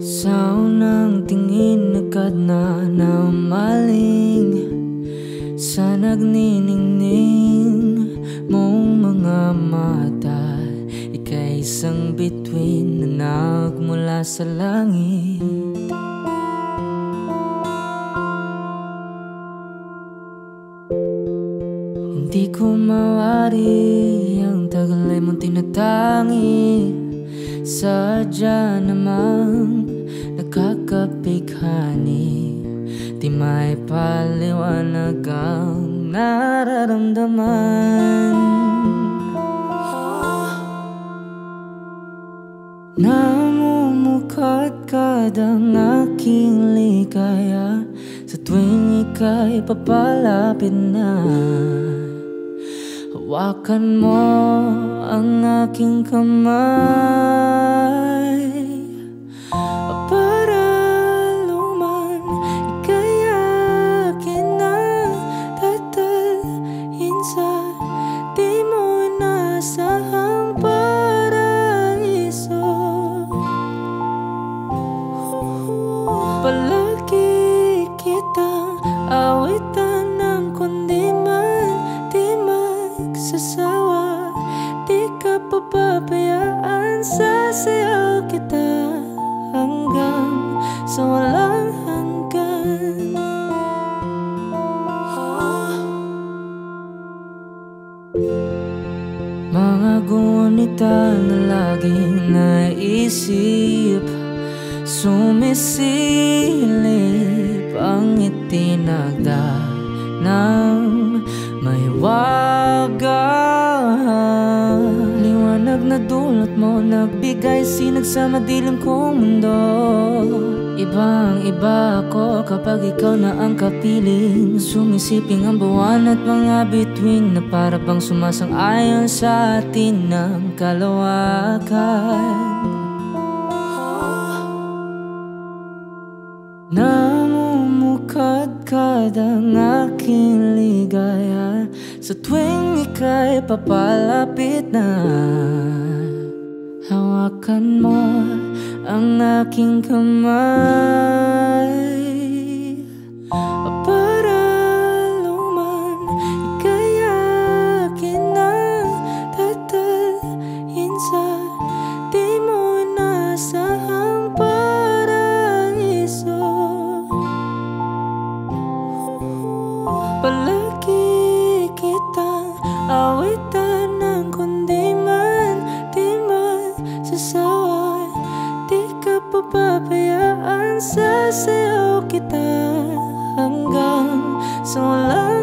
Sa unang tingin agad na namaling. Sa nagniningning mong mga mata Ika'y isang bituin na nagmula sa langit. Hindi ko mawari ang tagal ay mong tinatangi Sadya namang nakakapighani Di may paliwanag ang nararamdaman. Namumukad-kad ang aking ligaya Sa tuwing ika'y papalapit na Hawakan mo ang aking kamay magsasawa Di ka papabayaan Sasayaw kita hanggang sa walang hanggan. Mga gunita na laging naisip Sumisilip ang itinagda ng may waga Liwanag na dulot mo Nagbigay sinag sa madilim kong mundo. Ibang iba ako kapag ikaw na ang kapiling. Sumisiping ang buwan at mga bituin Na para bang sumasang-ayon sa atin ng kalawakan. Namumukad-kad ang aking ligaya Sa tuwing ika'y papalapit na Hawakan mo ang aking kamay kita hanggang selalu